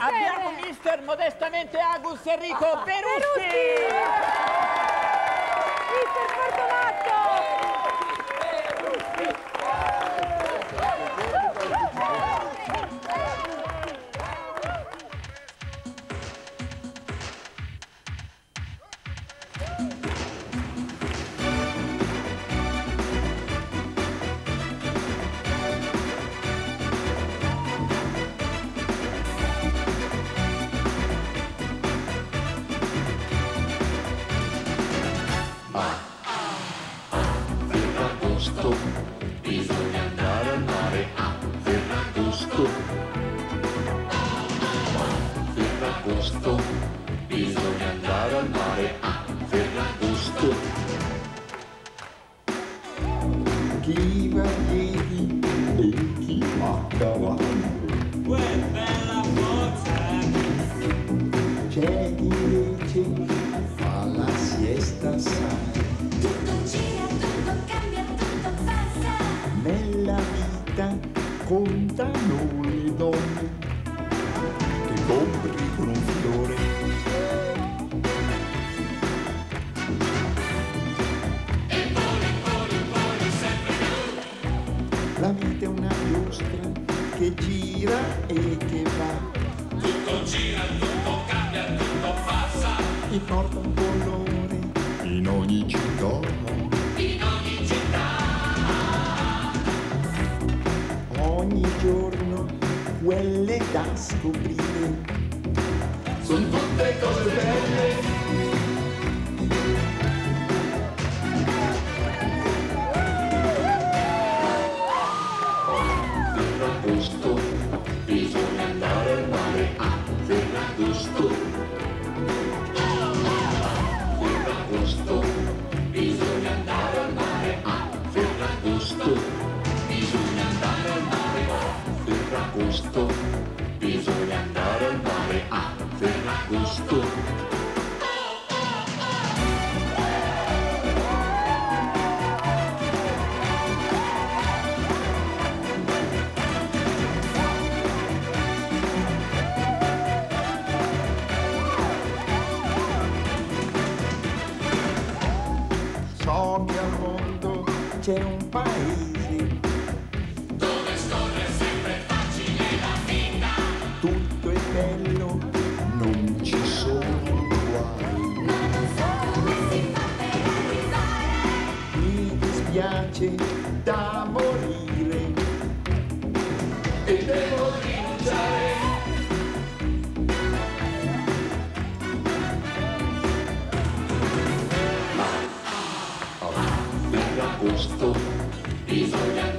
Abbiamo mister modestamente Agus Enrico Peruschi. Ferragosto, bisogna andare al mare a Ferragosto. Chi va a piedi e chi va a cavallo. C'è chi invece fa la siesta sai. Tutto gira, tutto cambia, tutto passa. Nella vita contano giostra che gira e che va. Tutto gira, tutto cambia, tutto passa. E porta un colore in ogni città. ogni giorno quelle da scoprire. Sono tutte cose belle. Ferragosto. Bisogna andare al mare a Ferragosto. So che al mondo c'è un paese Mi dispiace da morire e devo rinunciare. Ferragosto, bisogna andare al